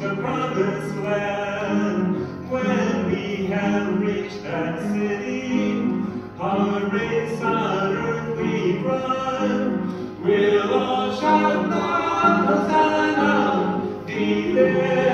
the promised land. When we have reached that city, our race on earth we run. We'll all shout Hosanna, come.